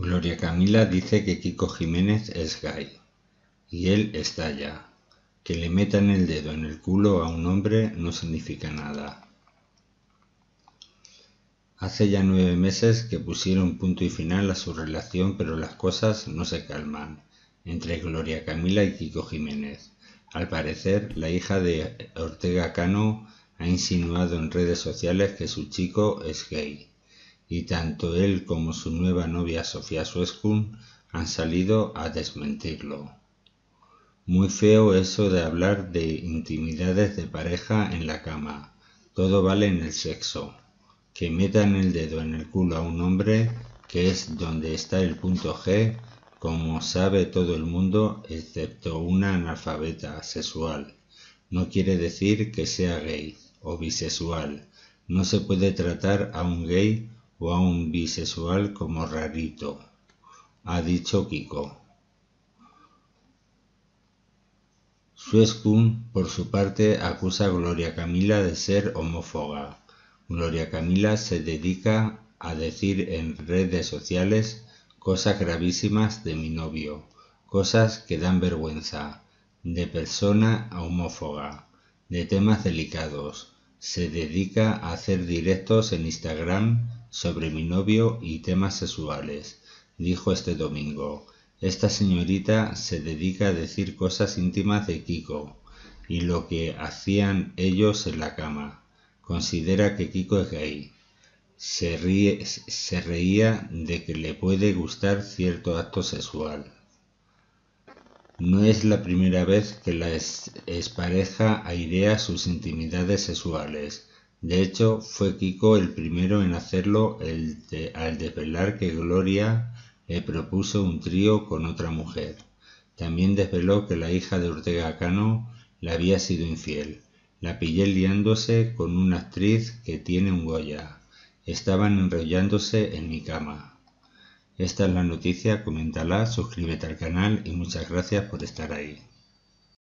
Gloria Camila dice que Kiko Jiménez es gay. Y él estalla. Que le metan el dedo en el culo a un hombre no significa nada. Hace ya nueve meses que pusieron punto y final a su relación, pero las cosas no se calman entre Gloria Camila y Kiko Jiménez. Al parecer, la hija de Ortega Cano ha insinuado en redes sociales que su chico es gay y tanto él como su nueva novia Sofía Suescun han salido a desmentirlo. Muy feo eso de hablar de intimidades de pareja en la cama. Todo vale en el sexo. Que metan el dedo en el culo a un hombre, que es donde está el punto G, como sabe todo el mundo, excepto una analfabeta sexual. No quiere decir que sea gay o bisexual. No se puede tratar a un gay o a un bisexual como rarito, ha dicho Kiko. Sueskun, por su parte, acusa a Gloria Camila de ser homófoba. Gloria Camila se dedica a decir en redes sociales cosas gravísimas de mi novio, cosas que dan vergüenza, de persona homófoba, de temas delicados. Se dedica a hacer directos en Instagram sobre mi novio y temas sexuales, dijo este domingo. Esta señorita se dedica a decir cosas íntimas de Kiko y lo que hacían ellos en la cama. Considera que Kiko es gay. Se, ríe, se reía de que le puede gustar cierto acto sexual. No es la primera vez que la expareja airea sus intimidades sexuales. De hecho, fue Kiko el primero en hacerlo al desvelar que Gloria le propuso un trío con otra mujer. También desveló que la hija de Ortega Cano le había sido infiel. La pillé liándose con una actriz que tiene un Goya. Estaban enrollándose en mi cama. Esta es la noticia, coméntala, suscríbete al canal y muchas gracias por estar ahí.